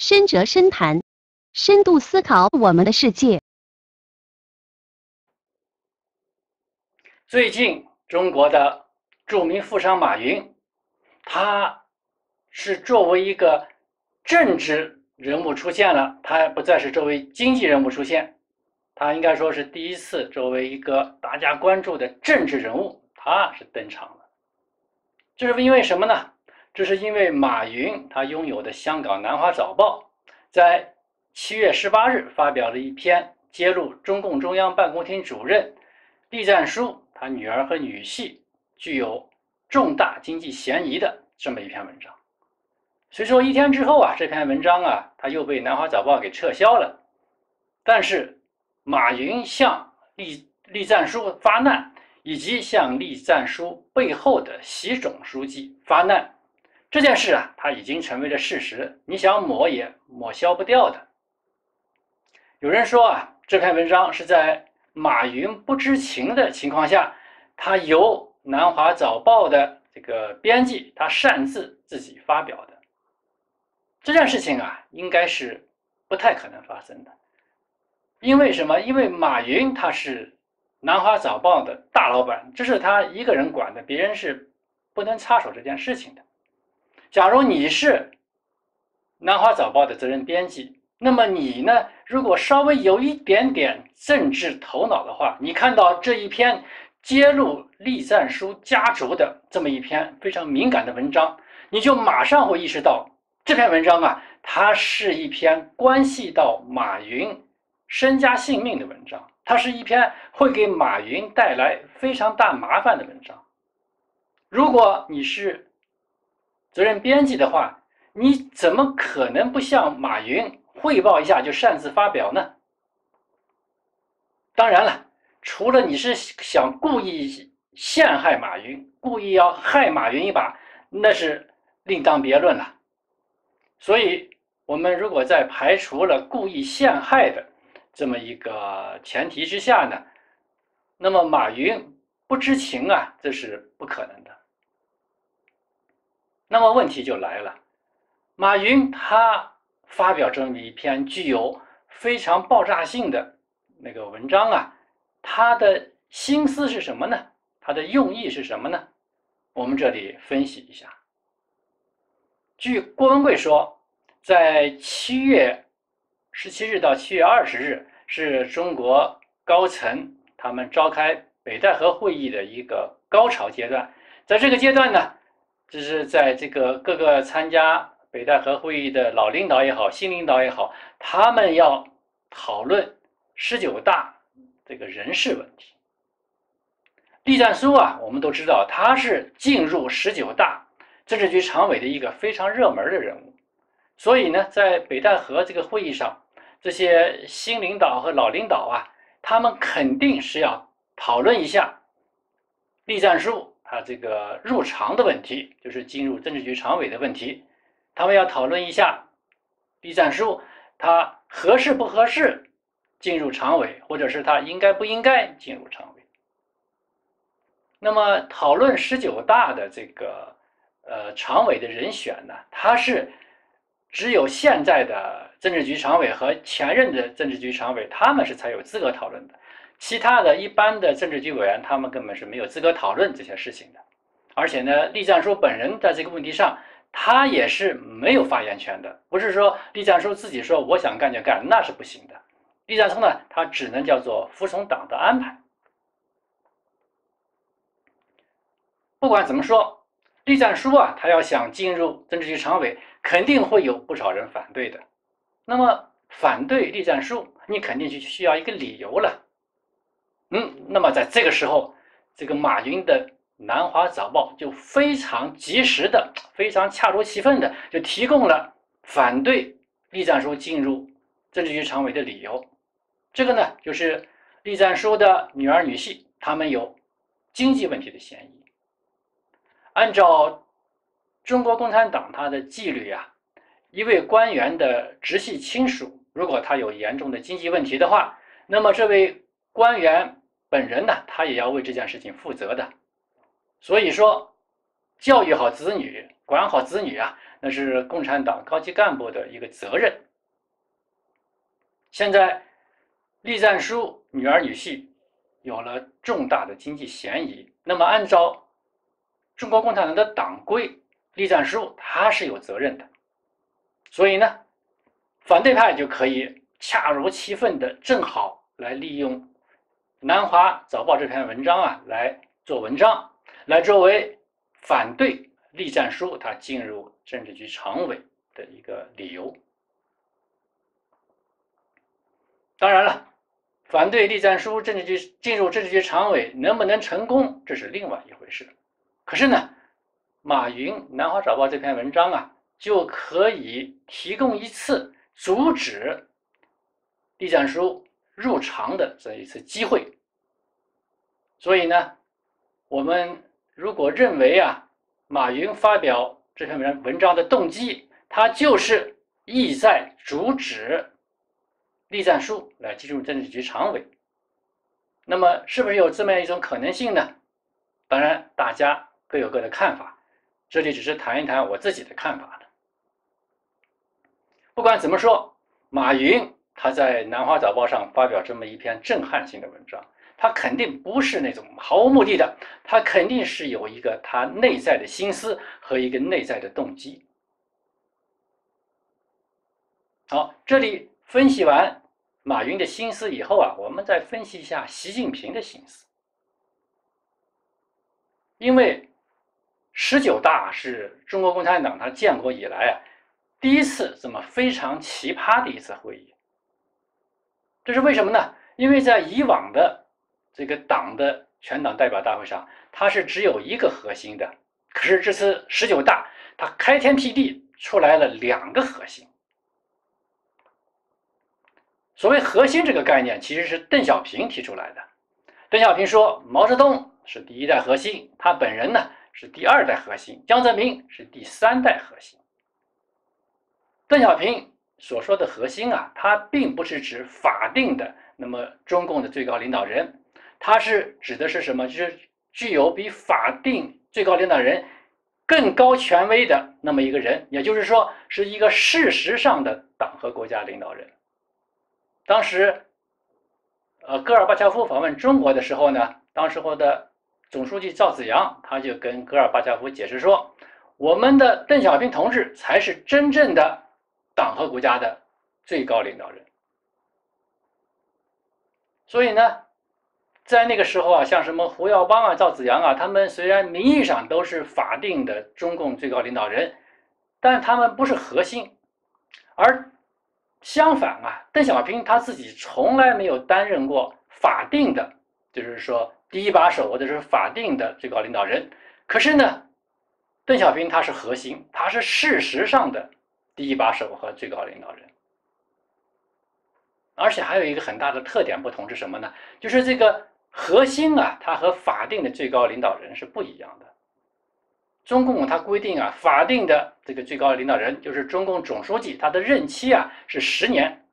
深哲深谈，深度思考我们的世界。最近，中国的著名富商马云，他是作为一个政治人物出现了，他不再是作为经济人物出现，他应该说是第一次作为一个大家关注的政治人物，他是登场了。这是因为什么呢？这是因为马云他拥有的香港南华早报，在七月十八日发表了一篇揭露中共中央办公厅主任栗战书他女儿和女婿具有重大经济嫌疑的这么一篇文章。虽说一天之后啊，这篇文章啊，他又被南华早报给撤销了，但是马云向栗栗战书发难，以及向栗战书背后的习总书记发难。这件事啊，它已经成为了事实，你想抹也抹消不掉的。有人说啊，这篇文章是在马云不知情的情况下，他由南华早报的这个编辑他擅自自己发表的。这件事情啊，应该是不太可能发生的，因为什么？因为马云他是南华早报的大老板，这是他一个人管的，别人是不能插手这件事情的。假如你是南华早报的责任编辑，那么你呢？如果稍微有一点点政治头脑的话，你看到这一篇揭露栗战书家族的这么一篇非常敏感的文章，你就马上会意识到这篇文章啊，它是一篇关系到马云身家性命的文章，它是一篇会给马云带来非常大麻烦的文章。如果你是，责任编辑的话，你怎么可能不向马云汇报一下就擅自发表呢？当然了，除了你是想故意陷害马云，故意要害马云一把，那是另当别论了。所以，我们如果在排除了故意陷害的这么一个前提之下呢，那么马云不知情啊，这是不可能的。那么问题就来了，马云他发表这么一篇具有非常爆炸性的那个文章啊，他的心思是什么呢？他的用意是什么呢？我们这里分析一下。据郭文贵说，在七月十七日到七月二十日是中国高层他们召开北戴河会议的一个高潮阶段，在这个阶段呢。这是在这个各个参加北戴河会议的老领导也好，新领导也好，他们要讨论十九大这个人事问题。栗战书啊，我们都知道他是进入十九大政治局常委的一个非常热门的人物，所以呢，在北戴河这个会议上，这些新领导和老领导啊，他们肯定是要讨论一下栗战书。他这个入常的问题，就是进入政治局常委的问题，他们要讨论一下栗战书他合适不合适进入常委，或者是他应该不应该进入常委。那么讨论十九大的这个呃常委的人选呢，他是只有现在的政治局常委和前任的政治局常委，他们是才有资格讨论的。其他的一般的政治局委员，他们根本是没有资格讨论这些事情的。而且呢，栗战书本人在这个问题上，他也是没有发言权的。不是说栗战书自己说我想干就干，那是不行的。栗战书呢，他只能叫做服从党的安排。不管怎么说，栗战书啊，他要想进入政治局常委，肯定会有不少人反对的。那么反对栗战书，你肯定就需要一个理由了。嗯，那么在这个时候，这个马云的南华早报就非常及时的、非常恰如其分的就提供了反对栗战书进入政治局常委的理由。这个呢，就是栗战书的女儿女婿他们有经济问题的嫌疑。按照中国共产党它的纪律啊，一位官员的直系亲属如果他有严重的经济问题的话，那么这位官员。本人呢，他也要为这件事情负责的。所以说，教育好子女，管好子女啊，那是共产党高级干部的一个责任。现在，栗战书女儿女婿有了重大的经济嫌疑，那么按照中国共产党的党规，栗战书他是有责任的，所以呢，反对派就可以恰如其分的正好来利用《南华早报》这篇文章啊来做文章，来作为反对栗战书他进入政治局常委的一个理由。当然了，反对栗战书政治局进入政治局常委能不能成功，这是另外一回事。可是呢，马云《南华早报》这篇文章啊，就可以提供一次阻止栗战书入场的这一次机会。所以呢，我们如果认为啊，马云发表这篇文文章的动机，他就是意在阻止。栗战书来进入政治局常委，那么是不是有这么样一种可能性呢？当然，大家各有各的看法，这里只是谈一谈我自己的看法的。不管怎么说，马云他在《南华早报》上发表这么一篇震撼性的文章，他肯定不是那种毫无目的的，他肯定是有一个他内在的心思和一个内在的动机。好，这里。分析完马云的心思以后啊，我们再分析一下习近平的心思。因为十九大是中国共产党它建国以来啊第一次这么非常奇葩的一次会议。这是为什么呢？因为在以往的这个党的全党代表大会上，它是只有一个核心的，可是这次十九大，它开天辟地出来了两个核心。所谓核心这个概念，其实是邓小平提出来的。邓小平说，毛泽东是第一代核心，他本人呢是第二代核心，江泽民是第三代核心。邓小平所说的核心啊，它并不是指法定的那么中共的最高领导人，他是指的是什么？就是具有比法定最高领导人更高权威的那么一个人，也就是说，是一个事实上的党和国家领导人。当时，呃，戈尔巴乔夫访问中国的时候呢，当时候的总书记赵紫阳他就跟戈尔巴乔夫解释说：“我们的邓小平同志才是真正的党和国家的最高领导人。”所以呢，在那个时候啊，像什么胡耀邦啊、赵紫阳啊，他们虽然名义上都是法定的中共最高领导人，但他们不是核心，而。相反啊，邓小平他自己从来没有担任过法定的，就是说第一把手或者是法定的最高领导人。可是呢，邓小平他是核心，他是事实上的一把手和最高领导人。而且还有一个很大的特点不同是什么呢？就是这个核心啊，它和法定的最高领导人是不一样的。中共它规定啊，法定的这个最高领导人就是中共总书记，他的任期啊是十年，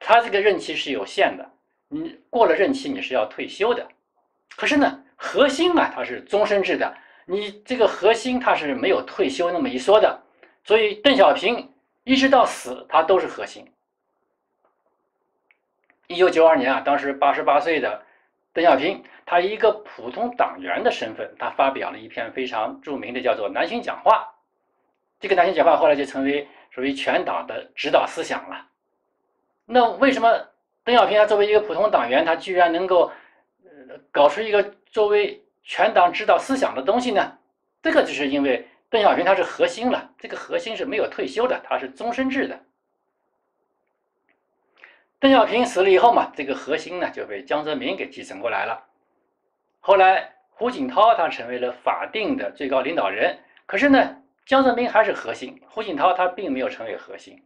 他这个任期是有限的，你过了任期你是要退休的。可是呢，核心啊它是终身制的，你这个核心它是没有退休那么一说的，所以邓小平一直到死他都是核心。一九九二年啊，当时八十八岁的。邓小平，他以一个普通党员的身份，他发表了一篇非常著名的叫做《南巡讲话》。这个南巡讲话后来就成为属于全党的指导思想了。那为什么邓小平他作为一个普通党员，他居然能够搞出一个作为全党指导思想的东西呢？这个就是因为邓小平他是核心了，这个核心是没有退休的，他是终身制的。邓小平死了以后嘛，这个核心呢就被江泽民给继承过来了。后来胡锦涛他成为了法定的最高领导人，可是呢，江泽民还是核心，胡锦涛他并没有成为核心。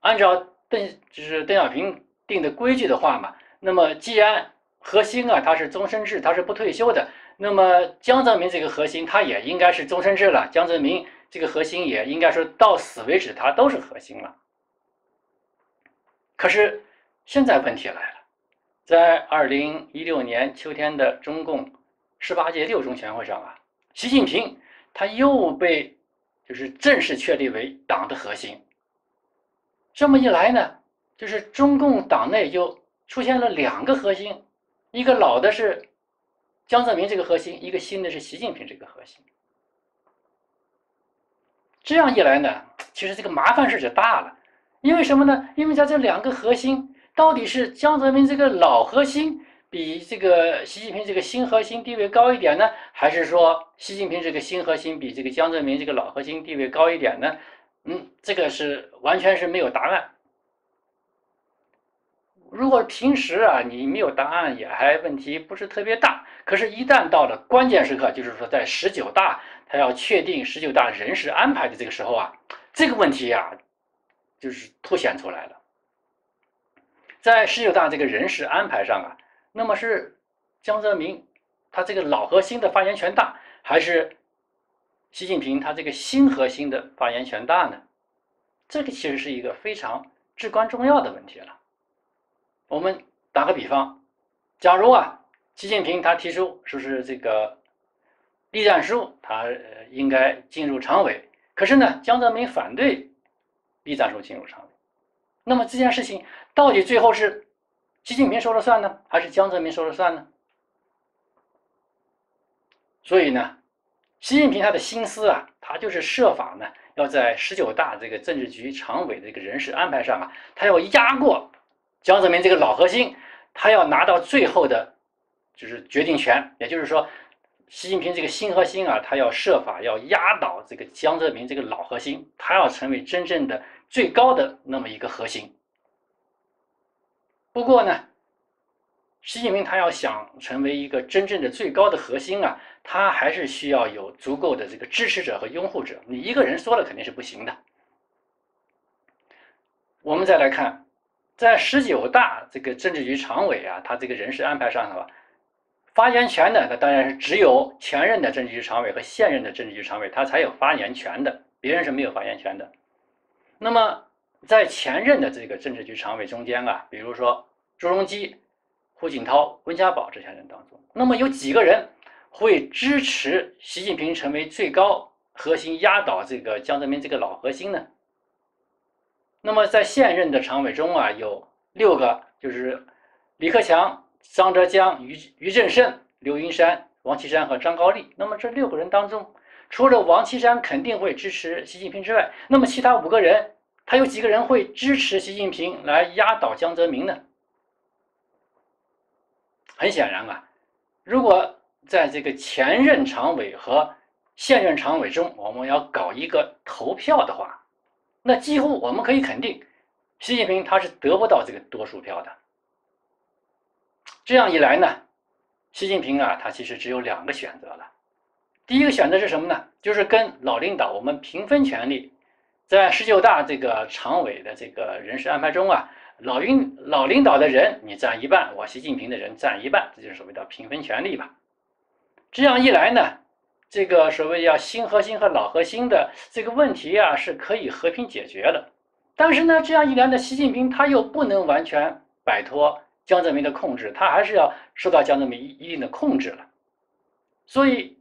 按照邓就是邓小平定的规矩的话嘛，那么既然核心啊他是终身制，他是不退休的，那么江泽民这个核心他也应该是终身制了。江泽民这个核心也应该说到死为止，他都是核心了。可是现在问题来了，在二零一六年秋天的中共十八届六中全会上啊，习近平他又被就是正式确立为党的核心。这么一来呢，就是中共党内就出现了两个核心，一个老的是江泽民这个核心，一个新的是习近平这个核心。这样一来呢，其实这个麻烦事就大了，因为什么呢？因为在这两个核心到底是江泽民这个老核心比这个习近平这个新核心地位高一点呢，还是说习近平这个新核心比这个江泽民这个老核心地位高一点呢？嗯，这个是完全是没有答案。如果平时啊你没有答案也还问题不是特别大，可是，一旦到了关键时刻，就是说在十九大。他要确定十九大人事安排的这个时候啊，这个问题呀，就是凸显出来了。在十九大这个人事安排上啊，那么是江泽民他这个老核心的发言权大，还是习近平他这个新核心的发言权大呢？这个其实是一个非常至关重要的问题了。我们打个比方，假如啊，习近平他提出说是这个。栗战书他应该进入常委，可是呢，江泽民反对栗战书进入常委。那么这件事情到底最后是习近平说了算呢，还是江泽民说了算呢？所以呢，习近平他的心思啊，他就是设法呢，要在十九大这个政治局常委的这个人事安排上啊，他要压过江泽民这个老核心，他要拿到最后的，就是决定权，也就是说。习近平这个新核心啊，他要设法要压倒这个江泽民这个老核心，他要成为真正的最高的那么一个核心。不过呢，习近平他要想成为一个真正的最高的核心啊，他还是需要有足够的这个支持者和拥护者。你一个人说了肯定是不行的。我们再来看，在十九大这个政治局常委啊，他这个人事安排上的话。发言权呢？那当然是只有前任的政治局常委和现任的政治局常委，他才有发言权的，别人是没有发言权的。那么，在前任的这个政治局常委中间啊，比如说朱镕基、胡锦涛、温家宝这些人当中，那么有几个人会支持习近平成为最高核心，压倒这个江泽民这个老核心呢？那么在现任的常委中啊，有六个，就是李克强。张哲江、于于振胜、刘云山、王岐山和张高丽。那么这六个人当中，除了王岐山肯定会支持习近平之外，那么其他五个人，他有几个人会支持习近平来压倒江泽民呢？很显然啊，如果在这个前任常委和现任常委中，我们要搞一个投票的话，那几乎我们可以肯定，习近平他是得不到这个多数票的。这样一来呢，习近平啊，他其实只有两个选择了。第一个选择是什么呢？就是跟老领导我们平分权力，在十九大这个常委的这个人事安排中啊，老领老领导的人你占一半，我习近平的人占一半，这就是所谓的平分权力吧。这样一来呢，这个所谓要新核心和老核心的这个问题啊，是可以和平解决的。但是呢，这样一来呢，习近平他又不能完全摆脱。江泽民的控制，他还是要受到江泽民一一定的控制了。所以，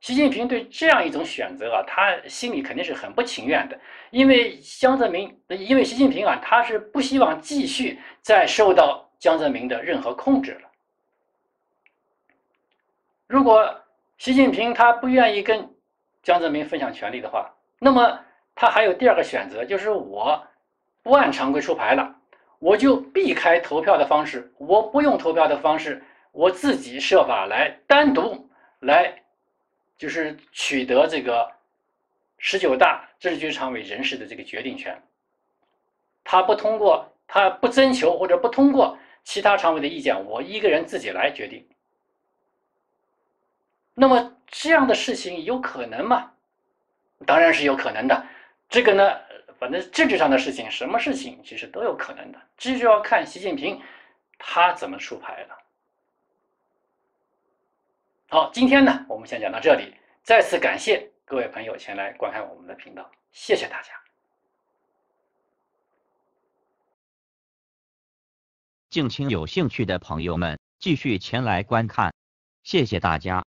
习近平对这样一种选择啊，他心里肯定是很不情愿的。因为江泽民，因为习近平啊，他是不希望继续再受到江泽民的任何控制了。如果习近平他不愿意跟江泽民分享权力的话，那么他还有第二个选择，就是我不按常规出牌了。我就避开投票的方式，我不用投票的方式，我自己设法来单独来，就是取得这个十九大政治局常委人事的这个决定权。他不通过，他不征求或者不通过其他常委的意见，我一个人自己来决定。那么这样的事情有可能吗？当然是有可能的。这个呢？反正政治上的事情，什么事情其实都有可能的，这就要看习近平他怎么出牌了。好，今天呢，我们先讲到这里。再次感谢各位朋友前来观看我们的频道，谢谢大家。敬请有兴趣的朋友们继续前来观看，谢谢大家。